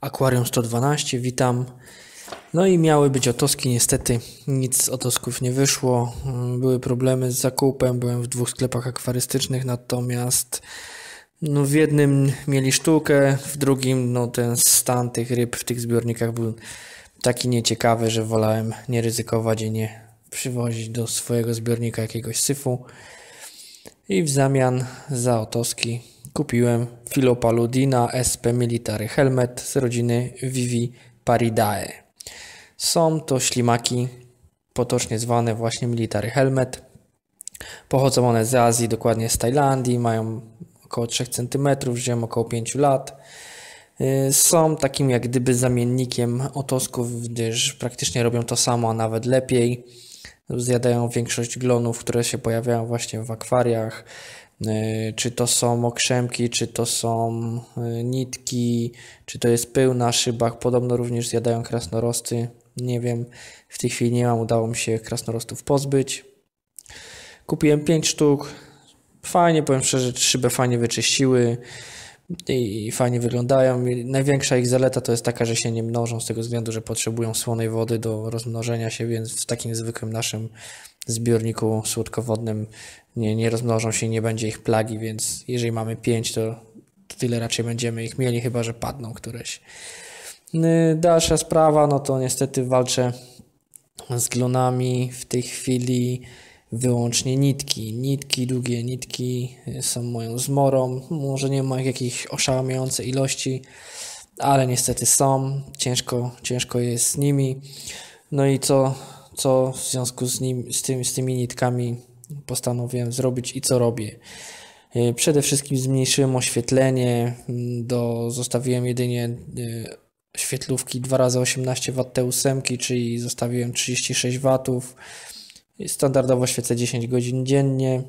Akwarium 112, witam. No i miały być otoski, niestety nic z otosków nie wyszło. Były problemy z zakupem, byłem w dwóch sklepach akwarystycznych, natomiast no w jednym mieli sztukę, w drugim no ten stan tych ryb w tych zbiornikach był taki nieciekawy, że wolałem nie ryzykować i nie przywozić do swojego zbiornika jakiegoś syfu. I w zamian za otoski kupiłem Filopaludina SP Military Helmet z rodziny Vivi Paridae. Są to ślimaki, potocznie zwane właśnie Military Helmet. Pochodzą one z Azji, dokładnie z Tajlandii, mają około 3 cm, żyją około 5 lat. Y, są takim jak gdyby zamiennikiem otosków, gdyż praktycznie robią to samo, a nawet lepiej. Zjadają większość glonów, które się pojawiają właśnie w akwariach. Y, czy to są okrzemki, czy to są y, nitki, czy to jest pył na szybach. Podobno również zjadają krasnorosty. Nie wiem, w tej chwili nie mam, udało mi się krasnorostów pozbyć. Kupiłem 5 sztuk. Fajnie, powiem szczerze, szybę fajnie wyczyściły i fajnie wyglądają. Największa ich zaleta to jest taka, że się nie mnożą z tego względu, że potrzebują słonej wody do rozmnożenia się, więc w takim zwykłym naszym zbiorniku słodkowodnym nie, nie rozmnożą się i nie będzie ich plagi, więc jeżeli mamy 5, to, to tyle raczej będziemy ich mieli, chyba że padną któreś. Dalsza sprawa, no to niestety walczę z glonami w tej chwili wyłącznie nitki. Nitki, długie nitki y, są moją zmorą. Może nie ma jakichś oszałamiającej ilości, ale niestety są. Ciężko, ciężko jest z nimi. No i co, co w związku z, nim, z, tym, z tymi nitkami postanowiłem zrobić i co robię. Y, przede wszystkim zmniejszyłem oświetlenie, mm, do, zostawiłem jedynie świetlówki 2x18W te ósemki, czyli zostawiłem 36 W. Standardowo świecę 10 godzin dziennie.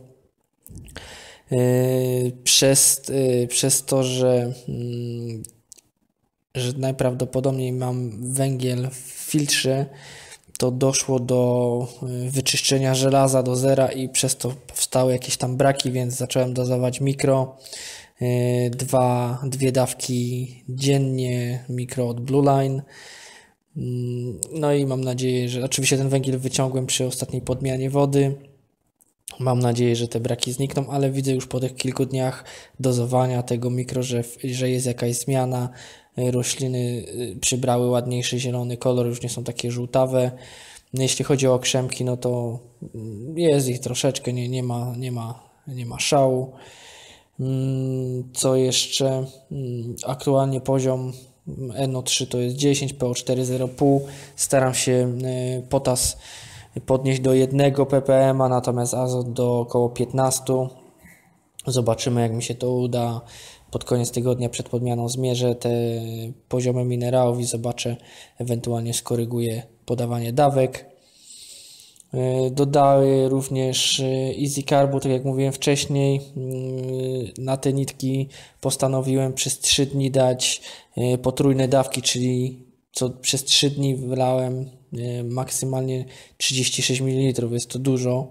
Yy, przez, yy, przez to, że, mm, że najprawdopodobniej mam węgiel w filtrze, to doszło do yy, wyczyszczenia żelaza do zera i przez to powstały jakieś tam braki, więc zacząłem dozować mikro. Dwa, dwie dawki dziennie mikro od Blue Line. Mm, no i mam nadzieję, że oczywiście ten węgiel wyciągłem przy ostatniej podmianie wody. Mam nadzieję, że te braki znikną, ale widzę już po tych kilku dniach dozowania tego mikro, że, że jest jakaś zmiana. E, rośliny e, przybrały ładniejszy zielony kolor, już nie są takie żółtawe. No, jeśli chodzi o krzemki, no to mm, jest ich troszeczkę, nie, nie, ma, nie, ma, nie ma szału. Mm, co jeszcze? Aktualnie poziom NO3 to jest 10, PO4 0,5. Staram się y, potas podnieść do 1 ppm, natomiast azot do około 15. Zobaczymy, jak mi się to uda. Pod koniec tygodnia przed podmianą zmierzę te poziomy minerałów i zobaczę, ewentualnie skoryguję podawanie dawek. E, dodały również e, Easy Carbo, tak jak mówiłem wcześniej. E, na te nitki postanowiłem przez 3 dni dać potrójne dawki, czyli co przez 3 dni wylałem maksymalnie 36 ml. Jest to dużo.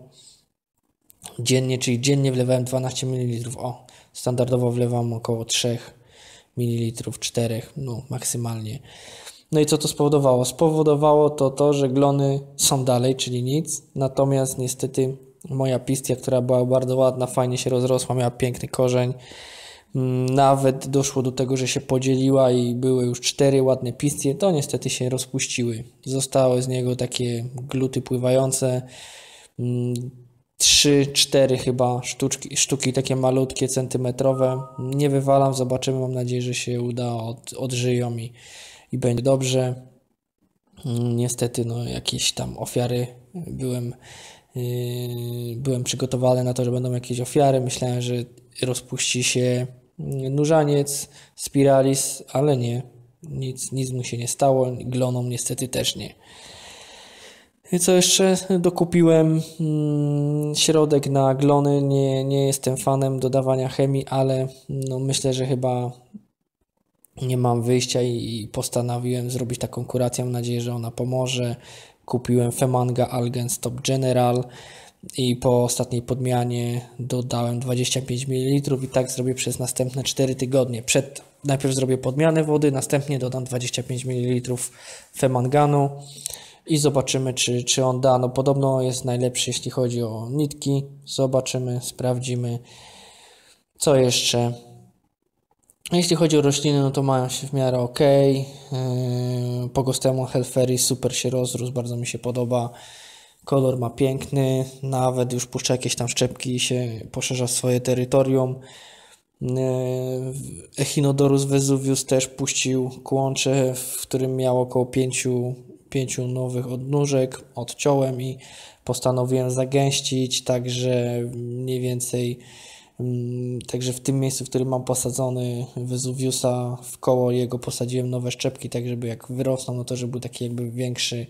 Dziennie, czyli dziennie wlewałem 12 ml. O, standardowo wlewam około 3 ml, 4, no maksymalnie. No i co to spowodowało? Spowodowało to to, że glony są dalej, czyli nic. Natomiast niestety moja pistia, która była bardzo ładna, fajnie się rozrosła, miała piękny korzeń. Mm, nawet doszło do tego, że się podzieliła i były już cztery ładne pistie, to niestety się rozpuściły. Zostały z niego takie gluty pływające, mm, trzy, cztery chyba sztuczki, sztuki takie malutkie, centymetrowe. Nie wywalam, zobaczymy, mam nadzieję, że się uda, od, odżyją i i będzie dobrze. Mm, niestety, no, jakieś tam ofiary byłem, yy, byłem przygotowany na to, że będą jakieś ofiary. Myślałem, że rozpuści się nurzaniec, spiralis, ale nie. Nic, nic mu się nie stało. Glonom niestety też nie. I co jeszcze? Dokupiłem mm, środek na glony. Nie, nie jestem fanem dodawania chemii, ale no, myślę, że chyba nie mam wyjścia i postanowiłem zrobić taką kurację. Mam nadzieję, że ona pomoże. kupiłem Femanga Algen Stop General i po ostatniej podmianie dodałem 25 ml i tak zrobię przez następne 4 tygodnie. Przed, najpierw zrobię podmianę wody, następnie dodam 25 ml Femanganu i zobaczymy, czy, czy on da. No podobno jest najlepszy, jeśli chodzi o nitki. Zobaczymy, sprawdzimy. Co jeszcze? Jeśli chodzi o rośliny, no to mają się w miarę ok. Yy, Pogostemon Helferi super się rozrósł, bardzo mi się podoba. Kolor ma piękny, nawet już puszcza jakieś tam szczepki i się poszerza swoje terytorium. Yy, Echinodorus Vesuvius też puścił kłącze, w którym miał około pięciu pięciu nowych odnóżek, odciąłem i postanowiłem zagęścić, także mniej więcej Także w tym miejscu, w którym mam posadzony Vesuviusa, w koło jego posadziłem nowe szczepki, tak żeby jak wyrosną, no to żeby był taki jakby większy,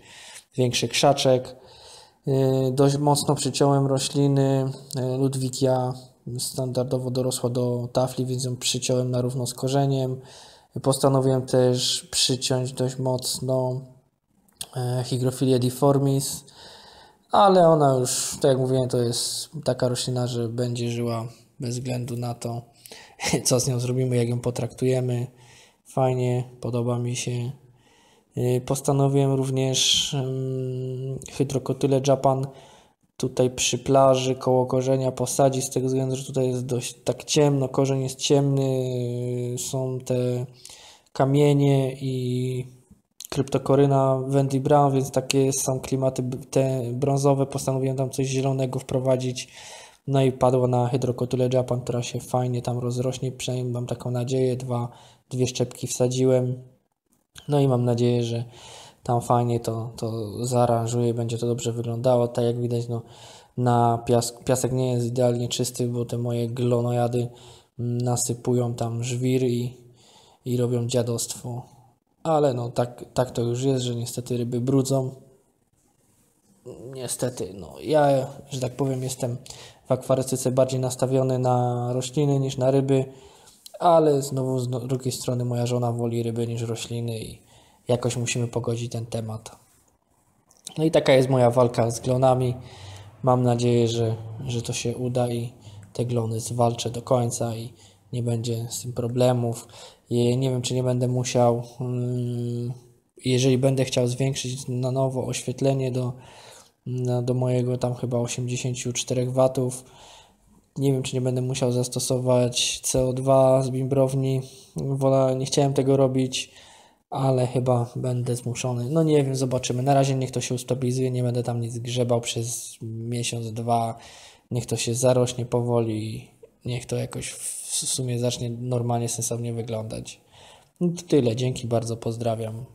większy krzaczek. Y, dość mocno przyciąłem rośliny. Y, Ludwikia standardowo dorosła do tafli, więc ją przyciąłem na równo z korzeniem. Postanowiłem też przyciąć dość mocno E, Hygrophila deformis, ale ona już, tak jak mówiłem, to jest taka roślina, że będzie żyła bez względu na to, co z nią zrobimy, jak ją potraktujemy. Fajnie, podoba mi się. E, postanowiłem również um, hydrokotyle Japan tutaj przy plaży koło korzenia posadzić z tego względu, że tutaj jest dość tak ciemno, korzeń jest ciemny, są te kamienie i kryptokoryna Wendy Brown, więc takie są klimaty te brązowe. Postanowiłem tam coś zielonego wprowadzić. No i padło na hydrokotyle Japan, która się fajnie tam rozrośnie. Przynajmniej mam taką nadzieję. Dwa, dwie szczepki wsadziłem. No i mam nadzieję, że tam fajnie to, to zaaranżuję będzie to dobrze wyglądało. Tak jak widać, no, na piask, piasek nie jest idealnie czysty, bo te moje glonojady nasypują tam żwir i, i robią dziadostwo ale no tak, tak to już jest, że niestety ryby brudzą. Niestety, no ja, że tak powiem, jestem w akwarystyce bardziej nastawiony na rośliny niż na ryby, ale znowu z drugiej strony moja żona woli ryby niż rośliny i jakoś musimy pogodzić ten temat. No i taka jest moja walka z glonami. Mam nadzieję, że, że to się uda i te glony zwalczę do końca i nie będzie z tym problemów. I nie wiem, czy nie będę musiał, mm, jeżeli będę chciał zwiększyć na nowo oświetlenie do, do mojego tam chyba 84 watów, nie wiem, czy nie będę musiał zastosować CO2 z bimbrowni. Wola, nie chciałem tego robić, ale chyba będę zmuszony. No nie wiem, zobaczymy. Na razie niech to się ustabilizuje, nie będę tam nic grzebał przez miesiąc, dwa. Niech to się zarośnie powoli, niech to jakoś w sumie zacznie normalnie, sensownie wyglądać. No to tyle, dzięki bardzo, pozdrawiam.